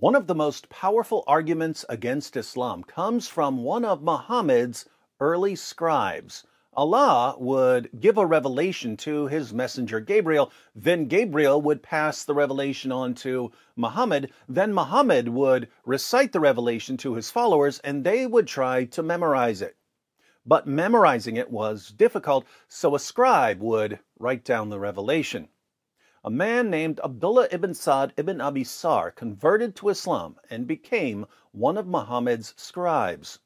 One of the most powerful arguments against Islam comes from one of Muhammad's early scribes. Allah would give a revelation to his messenger Gabriel, then Gabriel would pass the revelation on to Muhammad, then Muhammad would recite the revelation to his followers, and they would try to memorize it. But memorizing it was difficult, so a scribe would write down the revelation a man named Abdullah ibn Sa'd ibn Abi Sarh converted to Islam and became one of Muhammad's scribes.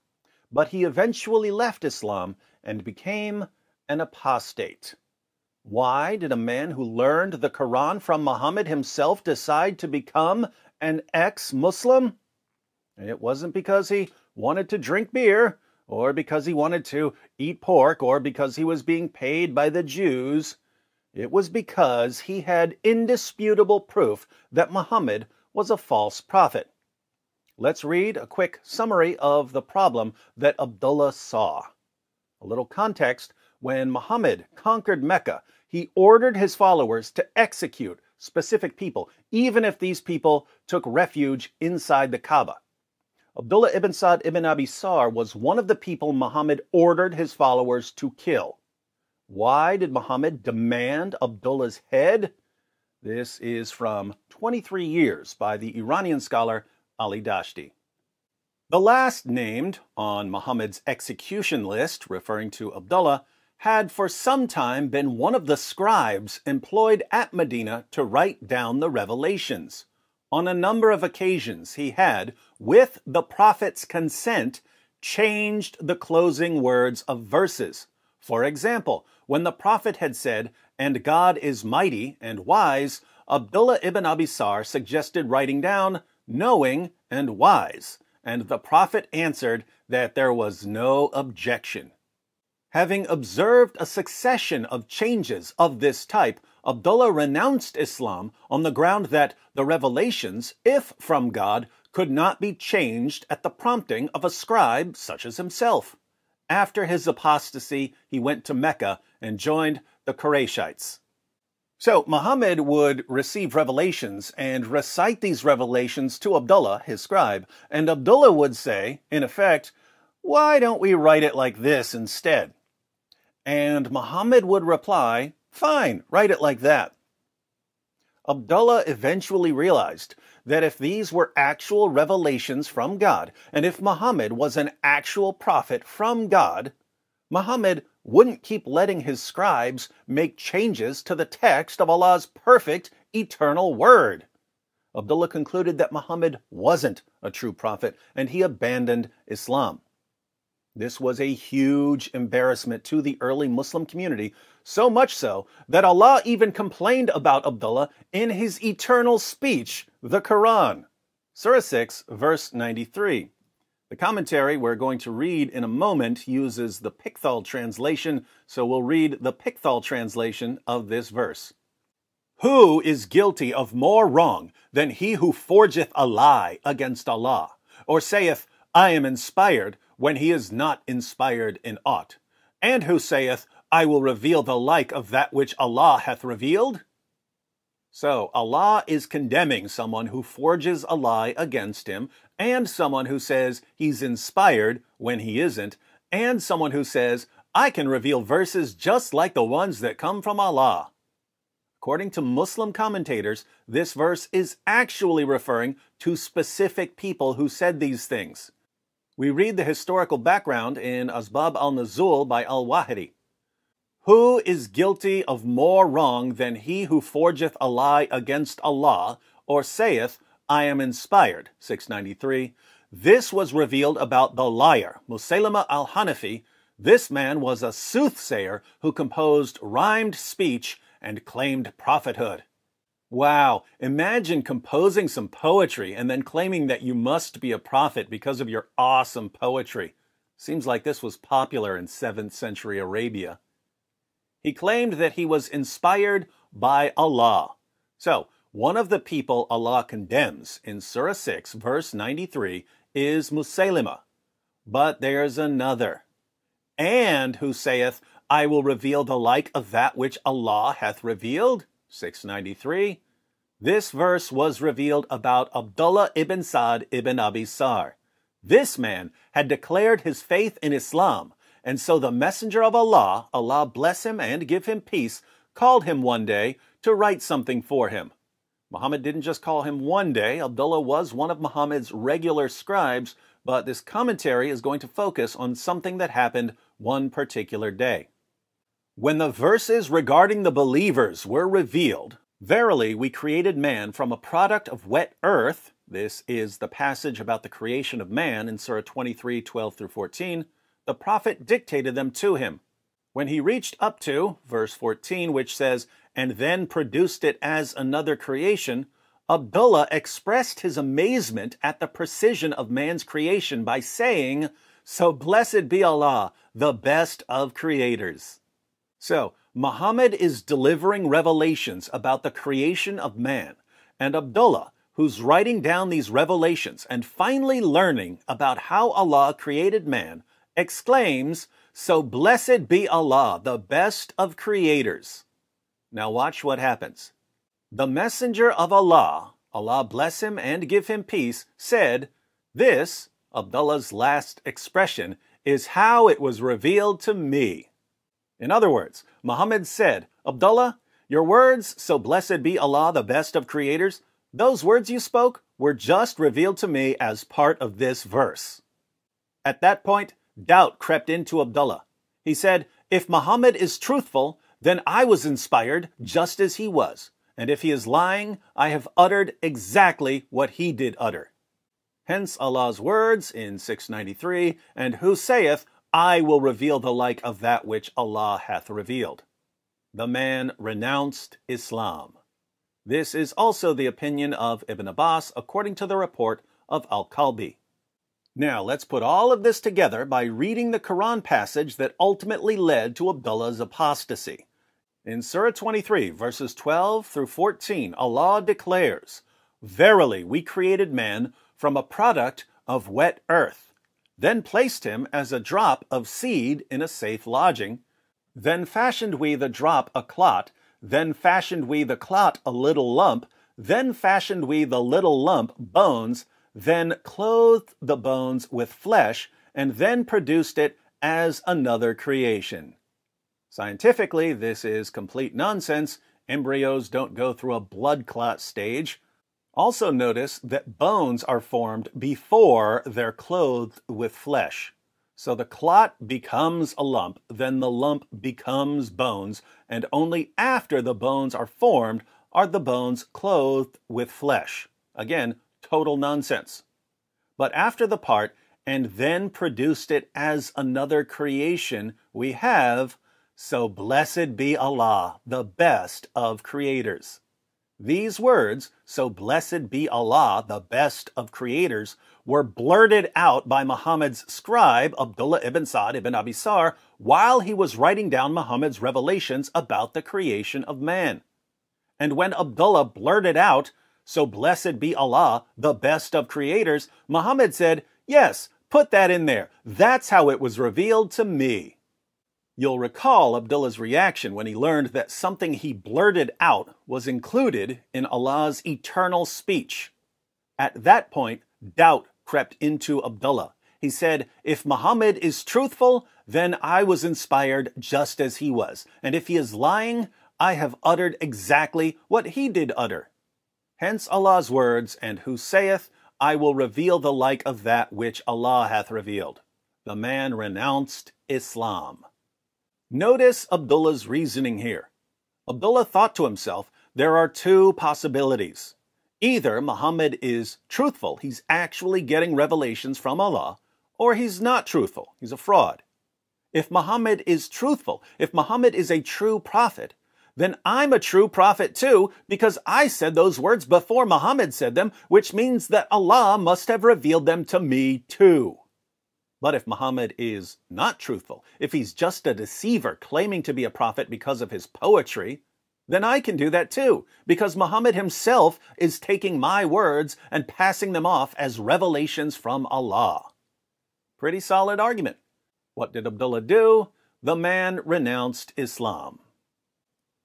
But he eventually left Islam and became an apostate. Why did a man who learned the Quran from Muhammad himself decide to become an ex Muslim? It wasn't because he wanted to drink beer, or because he wanted to eat pork, or because he was being paid by the Jews. It was because he had indisputable proof that Muhammad was a false prophet. Let's read a quick summary of the problem that Abdullah saw. A little context when Muhammad conquered Mecca, he ordered his followers to execute specific people, even if these people took refuge inside the Kaaba. Abdullah ibn Sa'd ibn Abi Sarh was one of the people Muhammad ordered his followers to kill. Why did Muhammad demand Abdullah's head? This is from 23 Years by the Iranian scholar Ali Dashti. The last named on Muhammad's execution list, referring to Abdullah, had for some time been one of the scribes employed at Medina to write down the revelations. On a number of occasions, he had, with the Prophet's consent, changed the closing words of verses. For example, when the Prophet had said, And God is mighty and wise, Abdullah ibn Abi Sarh suggested writing down, knowing and wise, and the Prophet answered that there was no objection. Having observed a succession of changes of this type, Abdullah renounced Islam on the ground that the revelations, if from God, could not be changed at the prompting of a scribe such as himself. After his apostasy, he went to Mecca and joined the Qurayshites. So Muhammad would receive revelations and recite these revelations to Abdullah, his scribe, and Abdullah would say, in effect, why don't we write it like this instead? And Muhammad would reply, fine, write it like that. Abdullah eventually realized that if these were actual revelations from God, and if Muhammad was an actual prophet from God, Muhammad wouldn't keep letting his scribes make changes to the text of Allah's perfect, eternal word. Abdullah concluded that Muhammad wasn't a true prophet, and he abandoned Islam. This was a huge embarrassment to the early Muslim community, so much so that Allah even complained about Abdullah in his eternal speech, the Quran. Surah 6, verse 93. The commentary we're going to read in a moment uses the Pickthall translation, so we'll read the Pickthall translation of this verse. Who is guilty of more wrong than he who forgeth a lie against Allah, or saith, I am inspired, when he is not inspired in aught, and who saith, I will reveal the like of that which Allah hath revealed? So Allah is condemning someone who forges a lie against him, and someone who says he's inspired when he isn't, and someone who says, I can reveal verses just like the ones that come from Allah. According to Muslim commentators, this verse is actually referring to specific people who said these things. We read the historical background in Asbab al-Nuzul by al-Wahidi. Who is guilty of more wrong than he who forgeth a lie against Allah, or saith, I am inspired? 693. This was revealed about the liar, Musaylama al-Hanafi. This man was a soothsayer who composed rhymed speech and claimed prophethood. Wow, imagine composing some poetry and then claiming that you must be a prophet because of your awesome poetry. Seems like this was popular in 7th century Arabia. He claimed that he was inspired by Allah. So, one of the people Allah condemns in Surah 6, verse 93, is Musaylima. But there's another. And who saith, I will reveal the like of that which Allah hath revealed? 693. This verse was revealed about Abdullah ibn Sa'd ibn Abi Sarh. This man had declared his faith in Islam, and so the messenger of Allah, Allah bless him and give him peace, called him one day to write something for him. Muhammad didn't just call him one day. Abdullah was one of Muhammad's regular scribes, but this commentary is going to focus on something that happened one particular day. When the verses regarding the believers were revealed, Verily, we created man from a product of wet earth. This is the passage about the creation of man in Surah 23 12 through 14. The prophet dictated them to him. When he reached up to verse 14, which says, and then produced it as another creation, Abdullah expressed his amazement at the precision of man's creation by saying, So blessed be Allah, the best of creators. So, Muhammad is delivering revelations about the creation of man, and Abdullah, who's writing down these revelations and finally learning about how Allah created man, exclaims, So blessed be Allah, the best of creators. Now watch what happens. The messenger of Allah, Allah bless him and give him peace, said, This, Abdullah's last expression, is how it was revealed to me. In other words, Muhammad said, Abdullah, your words, so blessed be Allah, the best of creators, those words you spoke were just revealed to me as part of this verse. At that point, doubt crept into Abdullah. He said, If Muhammad is truthful, then I was inspired just as he was. And if he is lying, I have uttered exactly what he did utter. Hence Allah's words in 693, and who saith, I will reveal the like of that which Allah hath revealed. The man renounced Islam. This is also the opinion of Ibn Abbas according to the report of Al-Kalbi. Now let's put all of this together by reading the Quran passage that ultimately led to Abdullah's apostasy. In Surah 23, verses 12 through 14, Allah declares, Verily we created man from a product of wet earth then placed him as a drop of seed in a safe lodging. Then fashioned we the drop a clot, then fashioned we the clot a little lump, then fashioned we the little lump bones, then clothed the bones with flesh, and then produced it as another creation. Scientifically, this is complete nonsense. Embryos don't go through a blood clot stage. Also notice that bones are formed before they're clothed with flesh. So the clot becomes a lump, then the lump becomes bones, and only after the bones are formed are the bones clothed with flesh. Again, total nonsense. But after the part, and then produced it as another creation, we have, so blessed be Allah, the best of creators. These words, so blessed be Allah, the best of creators, were blurted out by Muhammad's scribe, Abdullah ibn Sa'd ibn Abi Sarh, while he was writing down Muhammad's revelations about the creation of man. And when Abdullah blurted out, so blessed be Allah, the best of creators, Muhammad said, Yes, put that in there. That's how it was revealed to me. You'll recall Abdullah's reaction when he learned that something he blurted out was included in Allah's eternal speech. At that point, doubt crept into Abdullah. He said, If Muhammad is truthful, then I was inspired just as he was. And if he is lying, I have uttered exactly what he did utter. Hence Allah's words, and who saith, I will reveal the like of that which Allah hath revealed. The man renounced Islam. Notice Abdullah's reasoning here. Abdullah thought to himself, there are two possibilities. Either Muhammad is truthful, he's actually getting revelations from Allah, or he's not truthful, he's a fraud. If Muhammad is truthful, if Muhammad is a true prophet, then I'm a true prophet too, because I said those words before Muhammad said them, which means that Allah must have revealed them to me too. But if Muhammad is not truthful, if he's just a deceiver claiming to be a prophet because of his poetry, then I can do that too, because Muhammad himself is taking my words and passing them off as revelations from Allah. Pretty solid argument. What did Abdullah do? The man renounced Islam.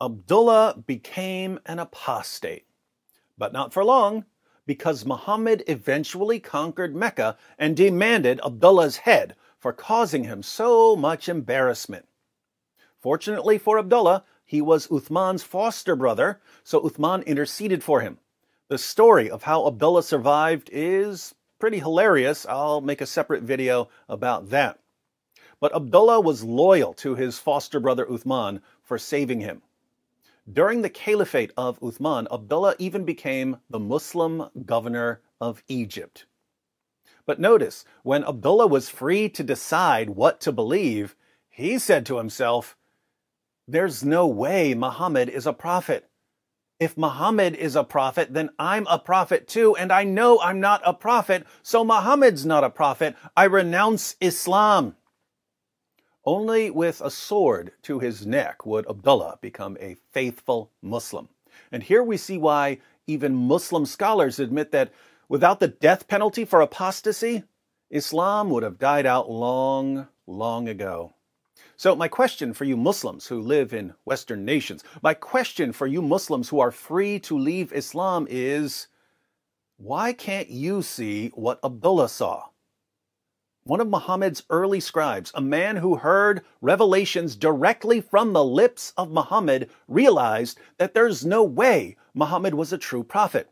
Abdullah became an apostate. But not for long, because Muhammad eventually conquered Mecca and demanded Abdullah's head for causing him so much embarrassment. Fortunately for Abdullah, he was Uthman's foster brother, so Uthman interceded for him. The story of how Abdullah survived is pretty hilarious. I'll make a separate video about that. But Abdullah was loyal to his foster brother Uthman for saving him. During the caliphate of Uthman, Abdullah even became the Muslim governor of Egypt. But notice, when Abdullah was free to decide what to believe, he said to himself, There's no way Muhammad is a prophet. If Muhammad is a prophet, then I'm a prophet too, and I know I'm not a prophet, so Muhammad's not a prophet. I renounce Islam. Only with a sword to his neck would Abdullah become a faithful Muslim. And here we see why even Muslim scholars admit that without the death penalty for apostasy, Islam would have died out long, long ago. So, my question for you Muslims who live in Western nations, my question for you Muslims who are free to leave Islam is why can't you see what Abdullah saw? One of Muhammad's early scribes, a man who heard revelations directly from the lips of Muhammad, realized that there's no way Muhammad was a true prophet.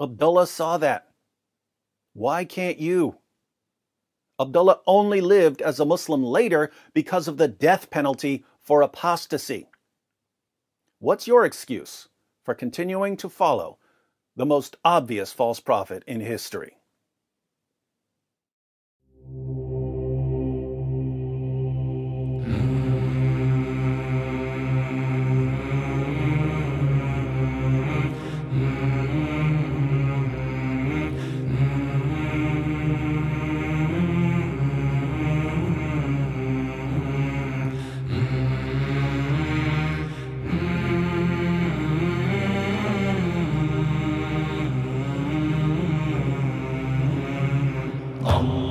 Abdullah saw that. Why can't you? Abdullah only lived as a Muslim later because of the death penalty for apostasy. What's your excuse for continuing to follow the most obvious false prophet in history? 南。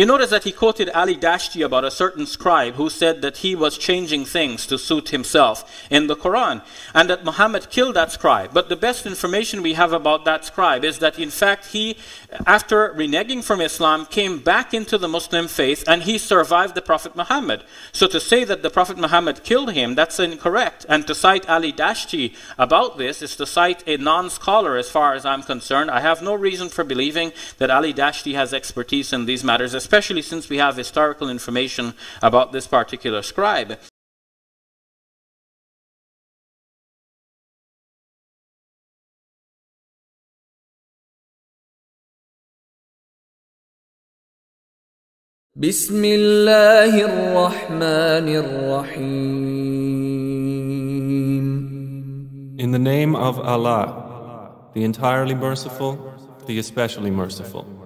You notice that he quoted Ali Dashti about a certain scribe who said that he was changing things to suit himself in the Quran, and that Muhammad killed that scribe. But the best information we have about that scribe is that in fact he, after reneging from Islam, came back into the Muslim faith and he survived the Prophet Muhammad. So to say that the Prophet Muhammad killed him, that's incorrect. And to cite Ali Dashti about this is to cite a non-scholar as far as I'm concerned. I have no reason for believing that Ali Dashti has expertise in these matters, especially since we have historical information about this particular scribe. بسم الله الرحمن الرحيم In the name of Allah, the entirely merciful, the especially merciful.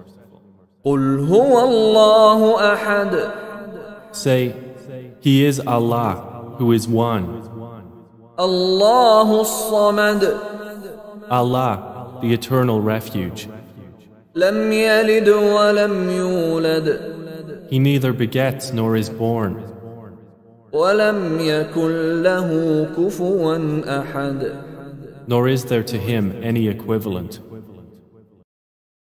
قل هو الله أحد Say, He is Allah, who is one. الله الصمد Allah, the eternal refuge. لم يلد ولم يولد He neither begets nor is born. ولم يكن له كفوا أحد nor is there to him any equivalent.